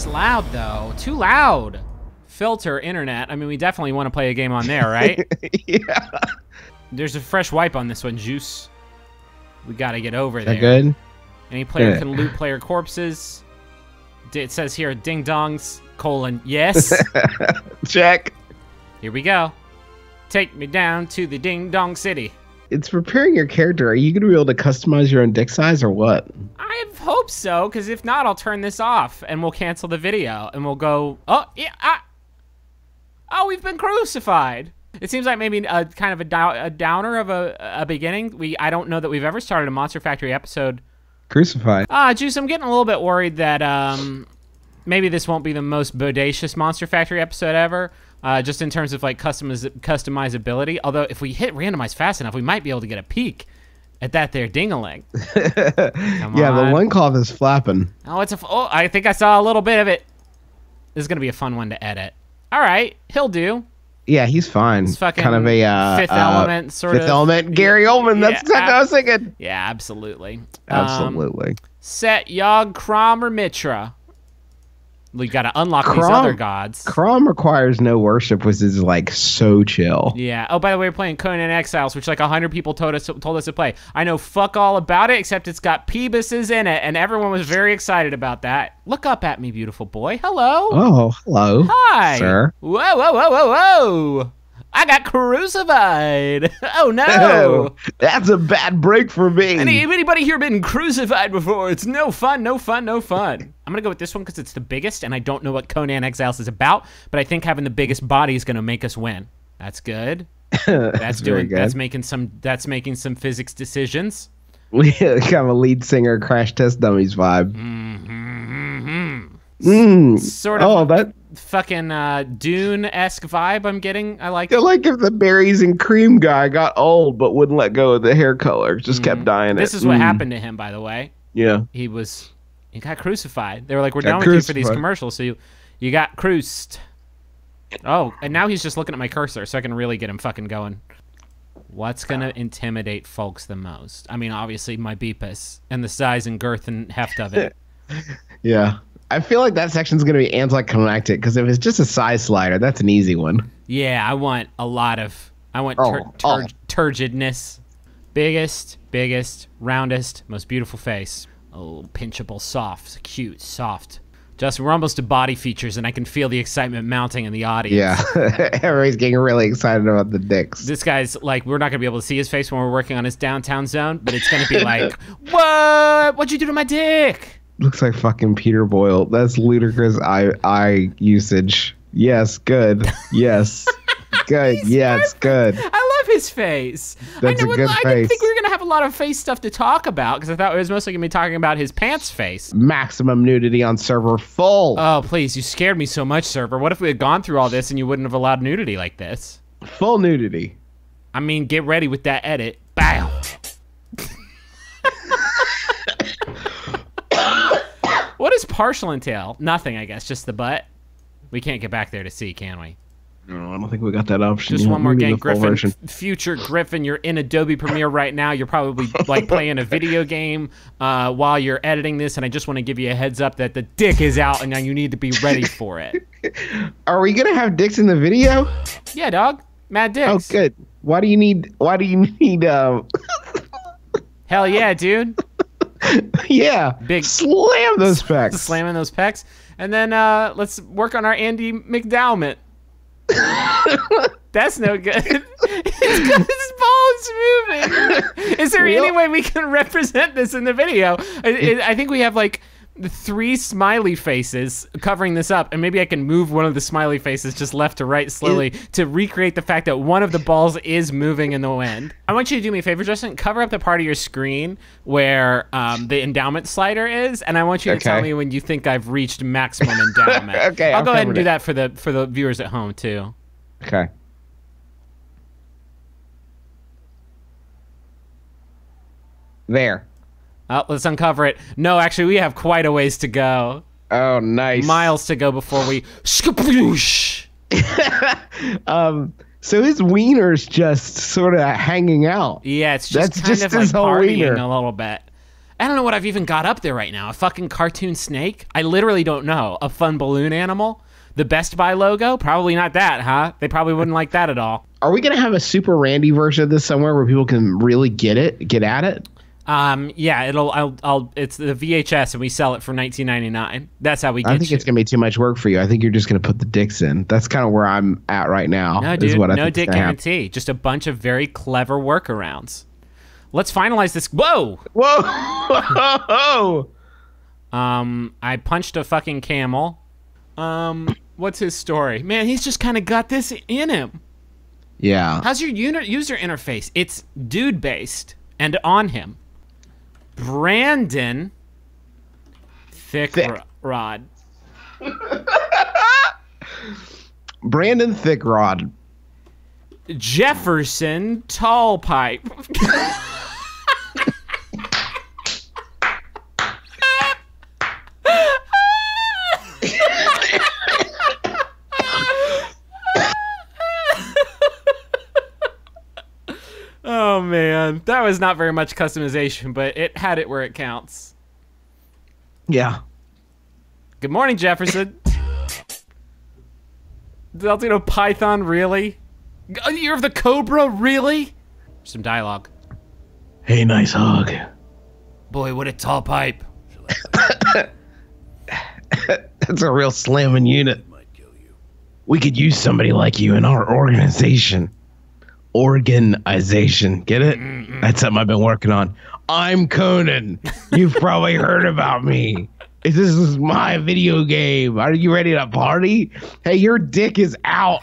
It's loud though. Too loud. Filter internet. I mean, we definitely want to play a game on there, right? yeah. There's a fresh wipe on this one, Juice. We gotta get over Is there. that good? Any player Yeah. can loot player corpses. It says here, ding dongs, colon, yes. Check. here we go. Take me down to the ding dong city. It's preparing your character. Are you going to be able to customize your own dick size or what? I hope so, because if not, I'll turn this off and we'll cancel the video and we'll go, oh, yeah, ah. oh, we've been crucified. It seems like maybe a kind of a, a downer of a, a beginning. We I don't know that we've ever started a Monster Factory episode. Crucified. Ah, Juice, I'm getting a little bit worried that um, maybe this won't be the most bodacious Monster Factory episode ever. Uh, just in terms of like customiz- customizability. Although if we hit randomize fast enough, we might be able to get a peek at that there dingaling. Yeah, on. the one cloth is flapping. Oh, it's a. F- oh, I think I saw a little bit of it. This is gonna be a fun one to edit. All right, he'll do. Yeah, he's fine. It's fucking kind of a uh, Fifth uh, Element sort Fifth of. Element. Gary Oldman. That's Yeah, exactly what I was thinking. Yeah, absolutely. Um, Absolutely. Set Yog Crom or Mitra. We gotta unlock these other gods. Crom requires no worship, which is like so chill. Yeah. Oh, by the way, we're playing Conan Exiles, which like hundred people told us told us to play. I know fuck all about it, except it's got Peebuses in it, and everyone was very excited about that. Look up at me, beautiful boy. Hello. Oh, hello. Hi. sir. Whoa, whoa, whoa, whoa, whoa. I got crucified. Oh no. Oh, that's a bad break for me. Any, anybody here been crucified before? It's no fun, no fun, no fun. I'm gonna go with this one because it's the biggest, and I don't know what Conan Exiles is about, but I think having the biggest body is gonna make us win. That's good. That's, that's doing. good. That's making some. That's making some physics decisions. We kind of a lead singer Crash Test Dummies vibe. Mm-hmm. Mm. Sort of Oh, that fucking uh, Dune esque vibe. I'm getting. I like. I like if the berries and cream guy got old but wouldn't let go of the hair color, just kept dying. Mm. This is what Mm. happened to him, by the way. Yeah. he was he got crucified. They were like, "We're Got done with you for these commercials." So you you got cruised. Oh, and now he's just looking at my cursor, so I can really get him fucking going. What's gonna intimidate folks the most? I mean, obviously my beepus and the size and girth and heft of it. Yeah. I feel like that section's going to be anticlimactic because if it's just a size slider, that's an easy one. yeah, I want a lot of. I want Oh, tur- oh. tur- turgidness. Biggest, biggest, roundest, most beautiful face. Oh, pinchable, soft, cute, soft. Justin, we're almost to body features, and I can feel the excitement mounting in the audience. Yeah. Everybody's getting really excited about the dicks. This guy's like, we're not gonna be able to see his face when we're working on his downtown zone, but it's gonna be like, what? What'd you do to my dick? Looks like fucking Peter Boyle. That's ludicrous eye eye usage. Yes, good. Yes. good. Yes, good. I love his face. That's I a know- good I didn't think we were gonna have a lot of face stuff to talk about because I thought it was mostly gonna be talking about his pants face. Maximum nudity on server full. Oh, please, you scared me so much, server. What if we had gone through all this and you wouldn't have allowed nudity like this? full nudity. I mean, get ready with that edit. Does partial entail? Nothing, I guess. Just the butt. We can't get back there to see, can we? No, I don't think we got that option. Just yet. one more Maybe game, Griffin. version. Future Griffin, you're in Adobe Premiere right now. You're probably like playing a video game uh, while you're editing this, and I just want to give you a heads up that the dick is out, and now you need to be ready for it. Are we gonna have dicks in the video? Yeah, dog. Mad dicks. Oh, good. Why do you need? Why do you need? Um, Hell yeah, dude. yeah. Big- slam those pecs. Slamming those pecs, and then uh, let's work on our Andy McDowmott. That's no good. it's 'cause his ball is moving. Is there any way we can represent this in the video? I I think we have like three smiley faces covering this up, and maybe I can move one of the smiley faces just left to right slowly to recreate the fact that one of the balls is moving in the wind. I want you to do me a favor, Justin. Cover up the part of your screen where um, the endowment slider is, and I want you to tell me when you think I've reached maximum endowment. Okay, I'll I've go ahead and do it. that for the for the viewers at home too. Okay. There. Oh, let's uncover it. No, actually, we have quite a ways to go. Oh, nice. Miles to go before we. Skapoosh! Um. So his wiener's just sort of hanging out. Yeah, it's just That's kind just of like his whole partying wiener. a little bit. I don't know what I've even got up there right now. A fucking cartoon snake? I literally don't know. A fun balloon animal? The Best Buy logo? Probably not that, huh? They probably wouldn't like that at all. Are we gonna have a super Randy version of this somewhere where people can really get it, get at it? Um, yeah, it'll. I'll. I'll. It's the VHS, and we sell it for 19.99. That's how we get I think you. it's gonna be too much work for you. I think you're just gonna put the dicks in. That's kind of where I'm at right now. no, is dude. what I No dick happen. guarantee. Just a bunch of very clever workarounds. Let's finalize this. Whoa. Whoa! Um, I punched a fucking camel. Um, what's his story? Man, he's just kind of got this in him. yeah. How's your user interface? It's dude based and on him. Brandon Thick, Thick. Rod. Brandon Thickrod. Jefferson Tall Pipe. man, that was not very much customization, but it had it where it counts. Yeah. Good morning, Jefferson. Deltino Python, really? Oh, Year of the Cobra, really? Some dialogue. Hey, nice hug. Boy, what a tall pipe. That's a real slamming unit. We could use somebody like you in our organization. Organization. Get it? That's something I've been working on. I'm Conan. You've probably heard about me. This is my video game. Are you ready to party? Hey, your dick is out.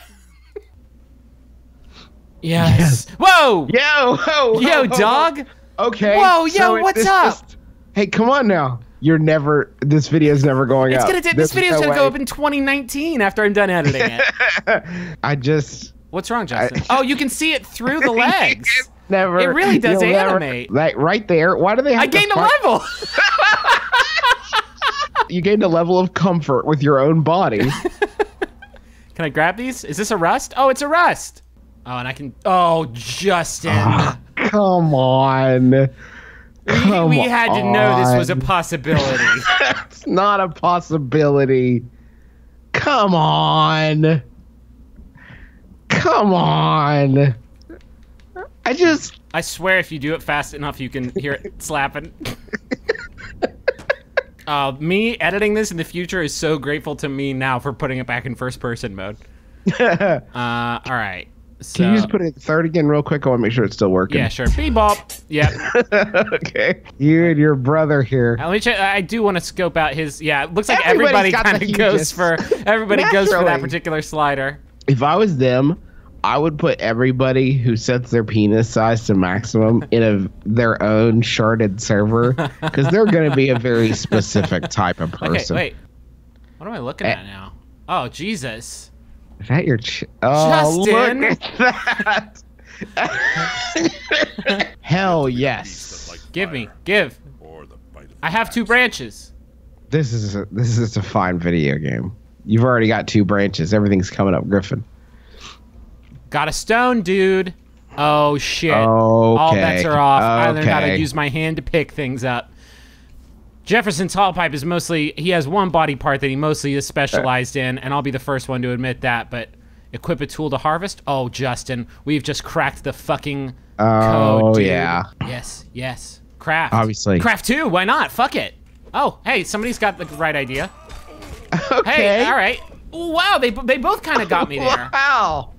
Yes. Whoa! Yo, ho, Yo, ho, dog! ho. Okay. Whoa, yo, it- what's this up? just- hey, come on now. You're never. This video is never going It's up. gonna. This There's video's no gonna go up in 2019 after I'm done editing it. I just What's wrong, Justin? oh, you can see it through the legs. never. It really does you'll never- Like right there. Why do they? Have I gained a level. You gained a level of comfort with your own body. Can I grab these? Is this a rust? Oh, it's a rust. Oh, and I can. Oh, Justin. Ah, Come on. we, Come we had to know this was a possibility. It's not a possibility. Come on. Come on. I just. I swear, if you do it fast enough, you can hear it slapping. Uh, me editing this in the future is so grateful to me now for putting it back in first person mode. Can Uh, all right. So, you just put it third again real quick? I want to make sure it's still working. yeah, sure. Bebop. Yep. okay. You and your brother here. Let me check. I do want to scope out his. Yeah, it looks like Everybody's everybody kind of goes for. Everybody goes for that particular slider. If I was them, I would put everybody who sets their penis size to maximum in a their own sharded server because they're going to be a very specific type of Okay, person. wait. What am I looking Eh. at now? Oh, Jesus. Is that your? Ch- oh, Justin. look at that! Hell yes. Give me. Give. I have two branches. This is a, this is a fine video game. You've already got two branches. Everything's coming up, Griffin. Got a stone, dude. Oh, shit. Okay. All bets are off. I learned how to use my hand to pick things up. Jefferson Tall Pipe is mostly, he has one body part that he mostly is specialized in, and I'll be the first one to admit that, but equip a tool to harvest? Oh, Justin, we've just cracked the fucking Oh, code, dude. yeah. Yes, yes. Craft. Obviously. Craft two, why not? Fuck it. Oh, hey, somebody's got the right idea. Okay. Hey, all right. Wow, they, they both kind of got me there. Wow.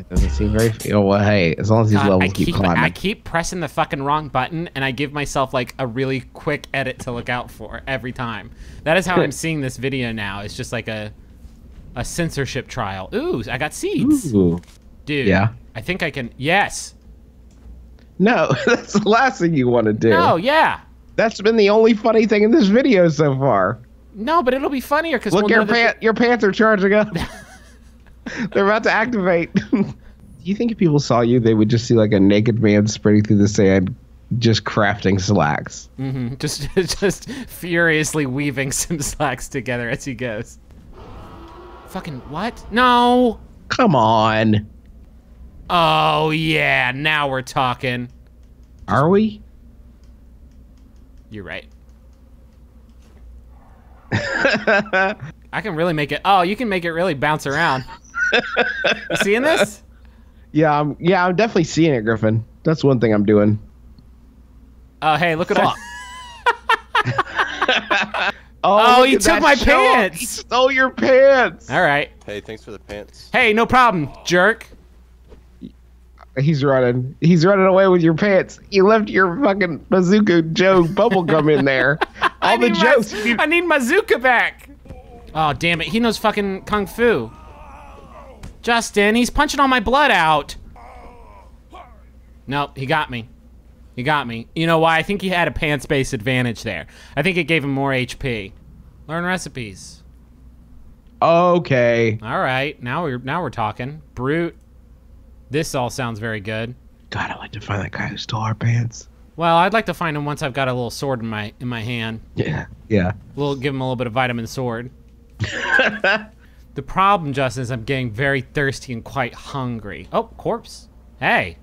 It doesn't seem very. Oh, well, hey, as long as these uh, God, levels I keep, keep climbing. I keep pressing the fucking wrong button, and I give myself like a really quick edit to look out for every time. That is how I'm seeing this video now. It's just like a a censorship trial. Ooh, I got seeds, Ooh. dude. Yeah. I think I can. Yes. No, that's the last thing you want to do. No. Yeah. That's been the only funny thing in this video so far. No, but it'll be funnier because Look, we'll your know your pants are charging up. They're about to activate. Do you think if people saw you, they would just see like a naked man sprinting through the sand, just crafting slacks? Mhm, just just furiously weaving some slacks together as he goes. Fucking what? No. Come on. Oh yeah, now we're talking. Are we? You're right. I can really make it. Oh, you can make it really bounce around. You seeing this? Yeah, I'm. Yeah, I'm definitely seeing it, Griffin. That's one thing I'm doing. Oh, hey, look at Fuck. that. Oh, Oh, look you took my show. pants. He stole your pants. All right. Hey, thanks for the pants. Hey, no problem, jerk. He's running. He's running away with your pants. You left your fucking Bazooka Joe bubblegum in there. All the jokes. My, I need my Zuka back. Oh, damn it. He knows fucking Kung Fu. Justin, he's punching all my blood out. Nope, he got me. He got me. You know why? I think he had a pants base advantage there. I think it gave him more HP. Learn recipes. Okay. All right, now we're now we're talking. Brute. This all sounds very good. God, I'd like to find that guy who stole our pants. Well, I'd like to find him once I've got a little sword in my in my hand. Yeah. Yeah. We'll give him a little bit of vitamin sword. the problem, Justin, is I'm getting very thirsty and quite hungry. Oh, corpse. Hey.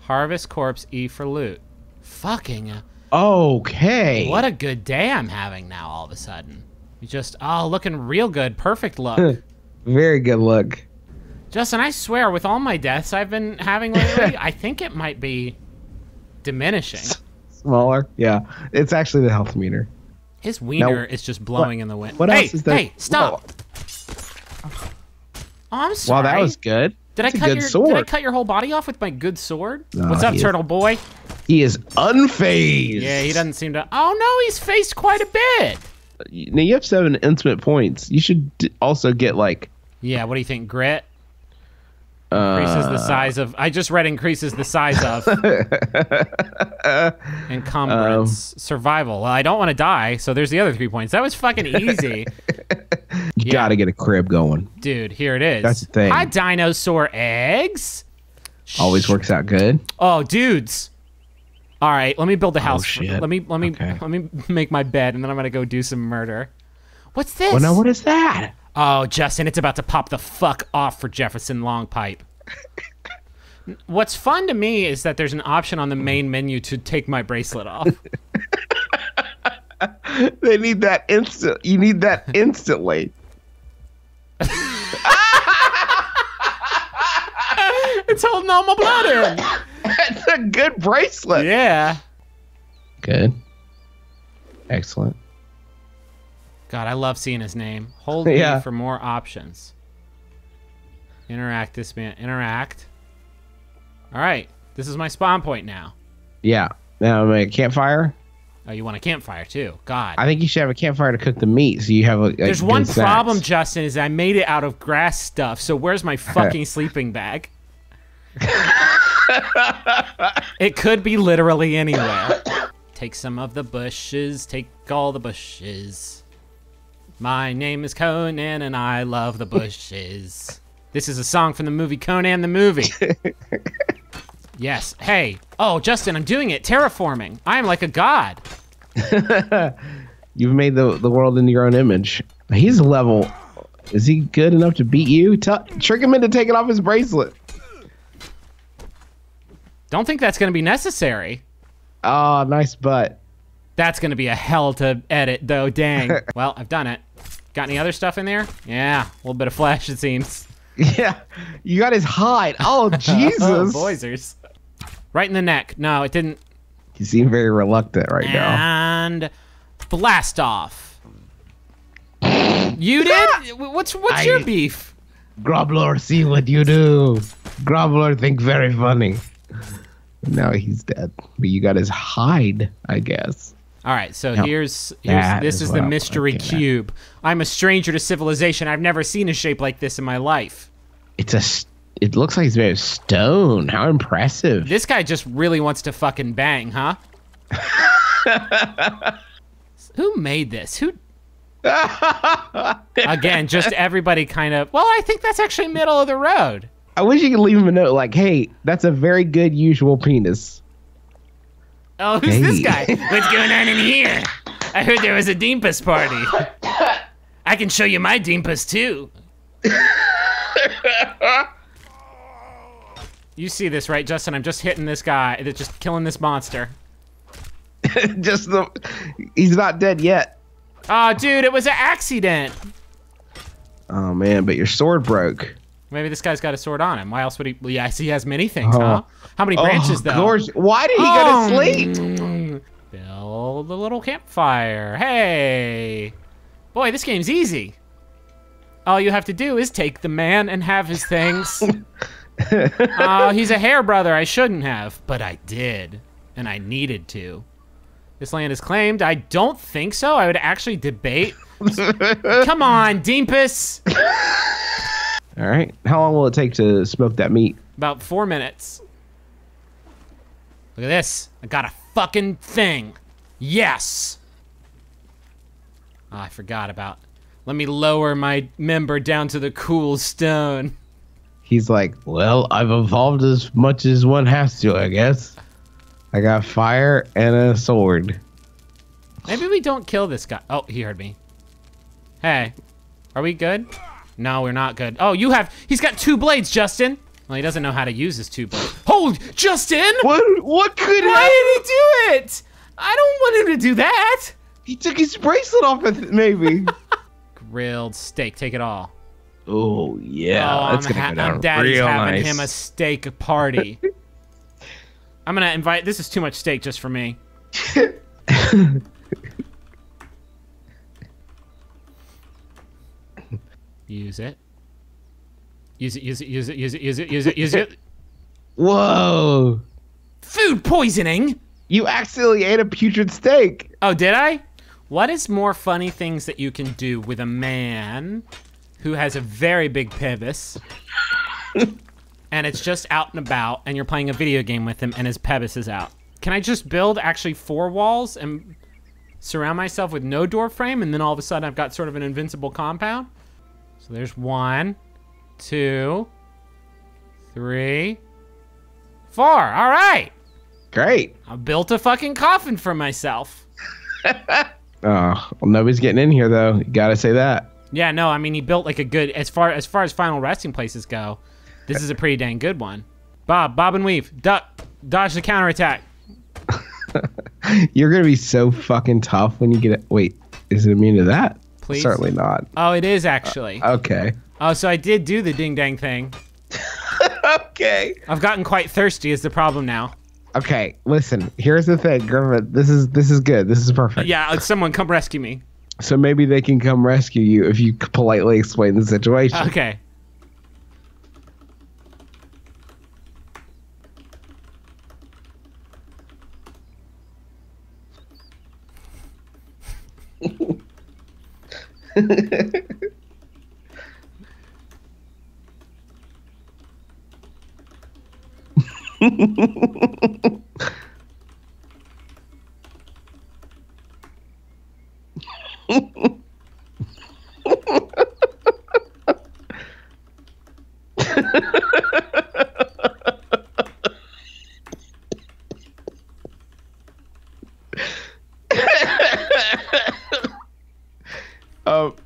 Harvest corpse, E for loot. Fucking. uh, Okay. What a good day I'm having now. All of a sudden, you just oh, looking real good, perfect look. Very good look. Justin, I swear, with all my deaths I've been having lately, I think it might be diminishing. Smaller. Yeah. It's actually the health meter. His wiener is just blowing in the wind. what hey, else is there? hey, stop! Oh, I'm Wow, sorry. that was good. Did I That's a cut your Did I cut your whole body off with my good sword? What's up, is- turtle boy? He is unfazed. Yeah, he doesn't seem to. Oh no, he's faced quite a bit. Now you have seven intimate points. You should also get like Yeah, what do you think? Grit uh, increases the size of. I just read increases the size of. Encumbrance, Um, survival. Well, I don't want to die, so there's the other three points. That was fucking easy, You Yeah. gotta get a crib going. dude. Here it is. That's the thing. Hi, dinosaur eggs. Always works out good. Oh, dudes. All right, let me build a house. Oh, shit. Let me let me Okay. let me make my bed, and then I'm gonna go do some murder. What's this? Well, now what is that? Oh, Justin, it's about to pop the fuck off for Jefferson Longpipe. What's fun to me is that there's an option on the main menu to take my bracelet off. They need that instant. You need that instantly. it's holding all my blood in. That's a good bracelet. Yeah. Good. Excellent. God, I love seeing his name. Hold Yeah. me for more options. Interact this man. Interact. All right. This is my spawn point now. Yeah. Now a campfire. Oh, you want a campfire too? God. I think you should have a campfire to cook the meat, so you have a. Like, There's one problem, Justin, is I made it out of grass stuff. So where's my fucking sleeping bag? it could be literally anywhere. Take some of the bushes, take all the bushes. My name is Conan and I love the bushes. This is a song from the movie Conan the movie. yes. Hey. Oh, Justin, I'm doing it. Terraforming. I am like a god. You've made the the world in your own image. He's a level. Is he good enough to beat you? Tell trick him into taking off his bracelet. Don't think that's going to be necessary. Oh, nice butt. That's gonna be a hell to edit, though. Dang. well, I've done it. Got any other stuff in there? Yeah, a little bit of flesh, it seems. Yeah, you got his hide. Oh, oh Jesus! Oh, boysers. Right in the neck. No, it didn't. You seem very reluctant right now. And blast off. You did? What's what's I- your beef? Grobbler, see what you do. Grobbler think very funny. Now he's dead. But you got his hide, I guess. All right, so Now, here's here's this is is the mystery looking at. cube. I'm a stranger to civilization. I've never seen a shape like this in my life. It's a. It looks like it's made of stone. How impressive! This guy just really wants to fucking bang, huh? Who made this? Who? Again, just everybody kind of. Well, I think that's actually middle of the road. I wish you could leave him a note like, "Hey, that's a very good usual penis." Oh, who's this guy? What's going on in here? I heard there was a Deempus party. I can show you my Deempus too. You see this, right, Justin? I'm just hitting this guy. They're just killing this monster. Just the he's not dead yet. Oh, dude, it was an accident. Oh man, but your sword broke. Maybe this guy's got a sword on him. Why else would he? Well, yes, he has many things, Oh. huh? How many branches, oh, though? Gorge, why did he Oh, go to sleep? mm, Build a little campfire. Hey. Boy, this game's easy. All you have to do is take the man and have his things. Oh, he's a hair brother. I shouldn't have, but I did. And I needed to. This land is claimed. I don't think so. I would actually debate. Come on, Deempus. All right. How long will it take to smoke that meat? About four minutes. Look at this. I got a fucking thing. Yes. Oh, I forgot about. Let me lower my member down to the cool stone. He's like, well, I've evolved as much as one has to, I guess. I got fire and a sword. Maybe we don't kill this guy. Oh, he heard me. Hey, are we good? No, we're not good. Oh, you have. He's got two blades, Justin. Well, he doesn't know how to use his two blades. Hold, Justin! What? What could Why happen? did he do it? I don't want him to do that. He took his bracelet off, maybe. Grilled steak, take it all. oh yeah, oh, that's I'm, gonna go down daddy's real having nice. him a steak party. I'm gonna invite. This is too much steak just for me. use it. Use it. Use it. Use it. Use it. Use it. Use it. Use it. Whoa! Food poisoning. You accidentally ate a putrid steak. Oh, did I? What is more funny things that you can do with a man who has a very big pubis and it's just out and about and you're playing a video game with him and his pubis is out? Can I just build actually four walls and surround myself with no door frame and then all of a sudden I've got sort of an invincible compound? So there's one, two, three, four. All right. Great. I built a fucking coffin for myself. Oh, well, nobody's getting in here though. You gotta say that. Yeah, no, I mean he built like a good as far as far as final resting places go. This is a pretty dang good one. Bob, bob and weave, duck, dodge the counterattack. You're gonna be so fucking tough when you get it. Wait, is it immune to that? Please? Certainly not. Oh, it is actually. Uh, okay. Oh, so I did do the ding dang thing. Okay. I've gotten quite thirsty. Is the problem now? Okay. Listen. Here's the thing, Griffin. This is this is good. This is perfect. Yeah, uh, someone come rescue me. So maybe they can come rescue you if you politely explain the situation. Okay. Um,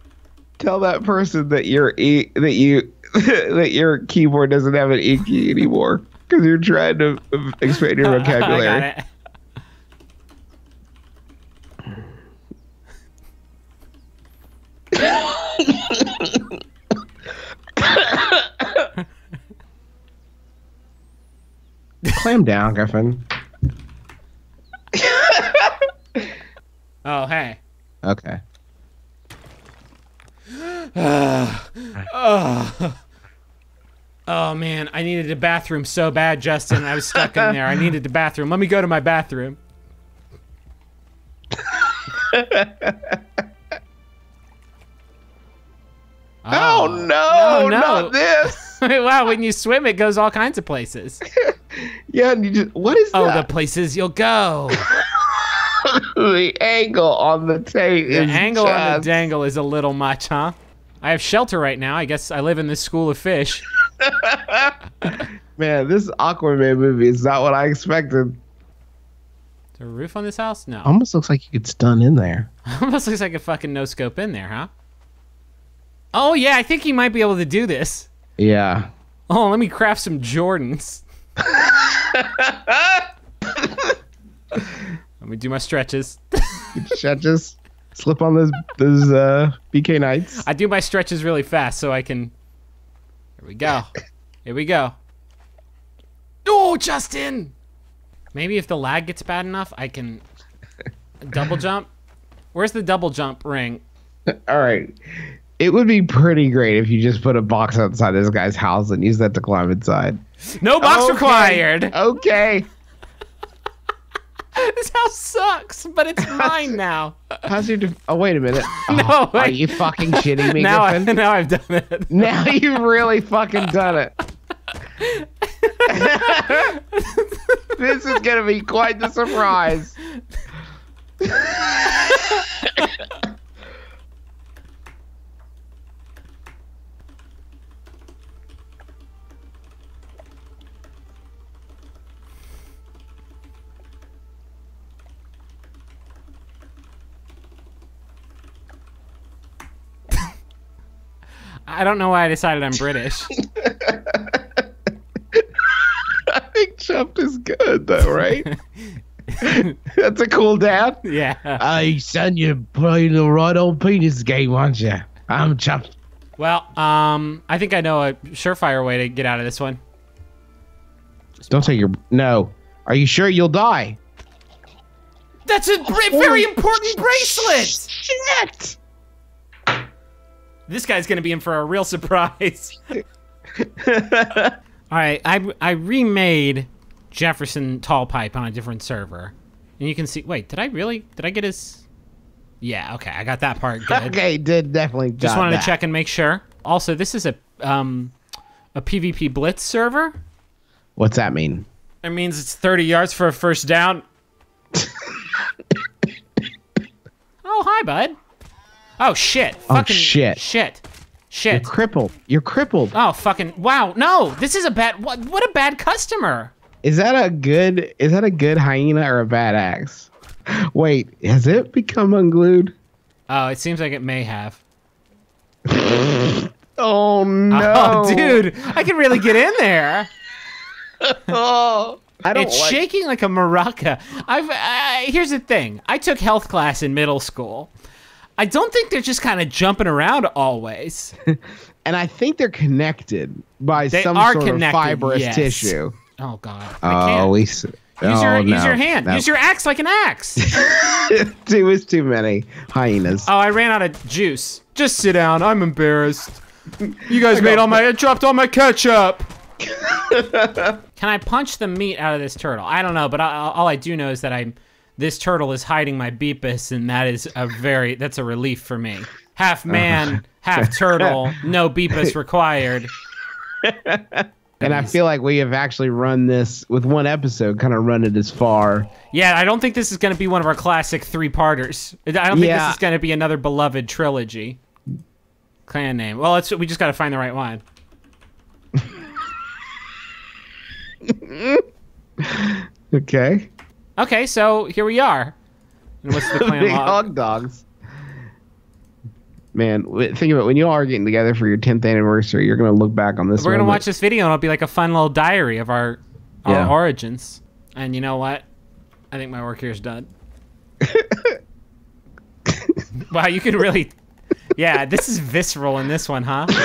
tell that person that your e that you that your keyboard doesn't have an e key anymore because you're trying to uh, expand your I vocabulary. got it. Clam down, Griffin. Oh, hey. Okay. Ah. Ah. Oh man, I needed a bathroom so bad, Justin. I was stuck in there. I needed the bathroom. Let me go to my bathroom. Oh, oh, no, no, no. not this. wow, when you swim, it goes all kinds of places. yeah, and you just what is Oh, the places you'll go. The, angle on the tape. The angle on the dangle is a little much, huh? I have shelter right now. I guess I live in this school of fish. Man, this Aquaman movie is not what I expected. Is there a roof on this house? No. Almost looks like you could stun in there. Almost looks like a fucking no scope in there, huh? Oh yeah, I think he might be able to do this. Yeah. Oh, let me craft some Jordans. Let me do my stretches. Stretches. Slip on those those uh, BK nights. I do my stretches really fast so I can. Here we go. Here we go. Oh, Justin! Maybe if the lag gets bad enough, I can double jump. Where's the double jump ring? All right. It would be pretty great if you just put a box outside this guy's house and use that to climb inside. No box Okay. required. Okay. This house sucks, but it's mine now. How's your? Def- oh wait a minute. No, Oh, are you fucking shitting me, now, I, now I've done it. Now you've really fucking done it. this is gonna be quite the surprise. I don't know why I decided I'm British. I think Chumped is good though, right? That's a cool dad. yeah. Hey son, you're playing the right old penis game, aren't you? I'm Chumped. Well, um, I think I know a surefire way to get out of this one. Don't take your no. Are you sure you'll die? That's a bra- very important bracelet. Shit! This guy's gonna be in for a real surprise. All right, I I remade Jefferson Tall Pipe on a different server, and you can see. Wait, did I really? Did I get his? Yeah, okay, I got that part good. okay, did definitely. Just wanted that. to check and make sure. Also, this is a um a PvP Blitz server. What's that mean? It means it's 30 yards for a first down. oh, hi, bud. Oh shit! Oh, fucking shit. Shit! Shit! You're crippled. You're crippled. Oh fucking wow! No, this is a bad. What? What a bad customer. Is that a good? Is that a good hyena or a bad axe? Wait, has it become unglued? Oh, it seems like it may have. Oh, oh no, Oh, dude, I can really get in there. Oh, I don't It's like. shaking like a maraca. I've. I, here's the thing. I took health class in middle school. I don't think they're just kind of jumping around always. and I think they're connected by They some sort of fibrous yes. tissue. Oh god. Oh, we. Use oh, your use no, your hand. no. Use your axe like an axe. Two is too many hyenas. oh, I ran out of juice. Just sit down. I'm embarrassed. You guys made all my. I dropped all my ketchup. Can I punch the meat out of this turtle? I don't know, but I, all I do know is that I'm. This turtle is hiding my beepus, and that is a very. That's a relief for me. Half uh-huh. man, half turtle. No beepus required. and I feel like we have actually run this with one episode, kind of run it as far. Yeah, I don't think this is going to be one of our classic three-parters. I don't think Yeah. this is going to be another beloved trilogy. Clan name. Well, it's we just got to find the right one. Okay. Okay, so here we are. And what's the clan Big log? hog dogs. Man, think about it, when you all are getting together for your 10th anniversary, you're gonna look back on this. We're gonna watch this video, and it'll be like a fun little diary of our our Yeah. origins. And you know what? I think my work here is done. wow, you can really. Yeah, this is visceral in this one, huh?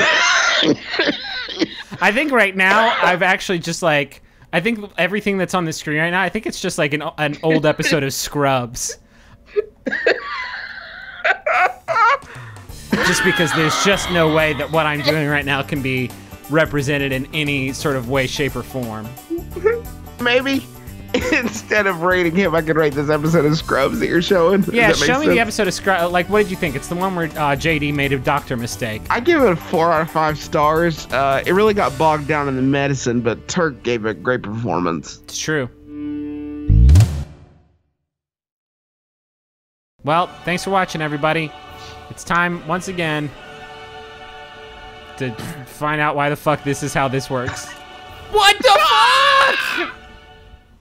I think right now I've actually just like I think everything that's on the screen right now. I think it's just like an an old episode of Scrubs. just because there's just no way that what I'm doing right now can be represented in any sort of way, shape, or form. Maybe instead of rating him, I could rate this episode of Scrubs that you're showing. Yeah, show me the episode of Scrubs. Like, what did you think? It's the one where uh, JD made a doctor mistake. I give it a four out of five stars. Uh, it really got bogged down in the medicine, but Turk gave a great performance. It's true. Well, thanks for watching, everybody. It's time, once again, to find out why the fuck this is how this works. What the fuck?